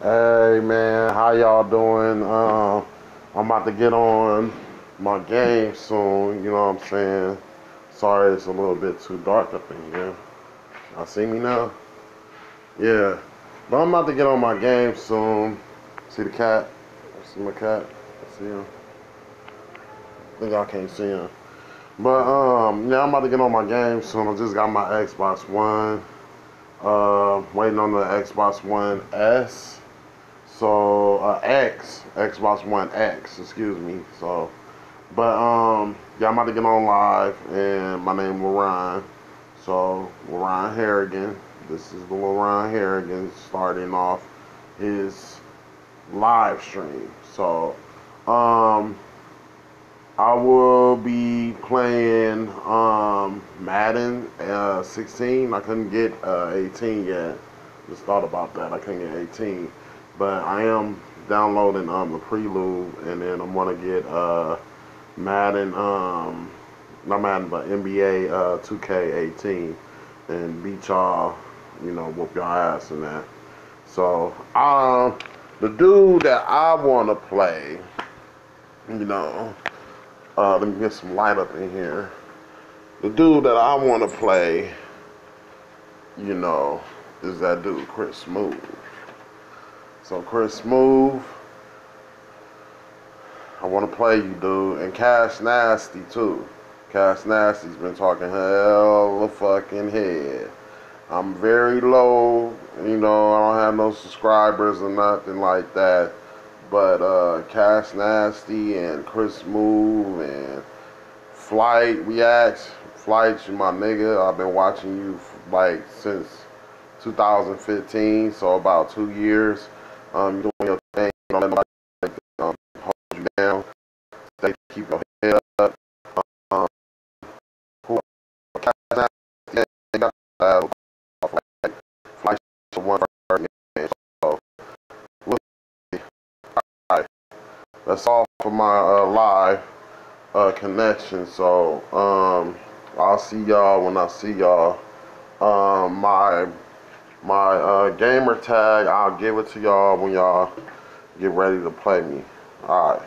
Hey man, how y'all doing? Uh, I'm about to get on my game soon, you know what I'm saying? Sorry it's a little bit too dark up in here. Y'all see me now? Yeah. But I'm about to get on my game soon. See the cat? See my cat? See him? I think y'all can't see him. But um, yeah, I'm about to get on my game soon. I just got my Xbox One. Uh, waiting on the Xbox One S. So uh, X, Xbox One X, excuse me. So, but um, I'm about to get on live, and my name is Ryan. So Ryan Harrigan. This is the Ryan Harrigan starting off his live stream. So, um, I will be playing um, Madden uh, 16. I couldn't get uh, 18 yet. Just thought about that. I couldn't get 18. But I am downloading um, the prelude, and then I'm gonna get uh, Madden, um, not Madden, but NBA uh, 2K18, and beat y'all, you know, whoop y'all ass in that. So, um, the dude that I wanna play, you know, uh, let me get some light up in here. The dude that I wanna play, you know, is that dude Chris Smoove. So Chris Smoove, I want to play you, dude, and Cash Nasty too. Cash Nasty's been talking hell of fucking head. I'm very low, you know, I don't have no subscribers or nothing like that. But uh, Cash Nasty and Chris Smoove and Flight Reacts, Flight, you my nigga. I've been watching you like since 2015, so about two years. Um, doing your thing. Don't let nobody um, hold you down. Stay, keep your head up. Um, who, uh, flight one man. So, right. That's all for my uh, live uh, connection. So, um, I'll see y'all when I see y'all. Um, my my uh, gamer tag, I'll give it to y'all when y'all get ready to play me. Alright.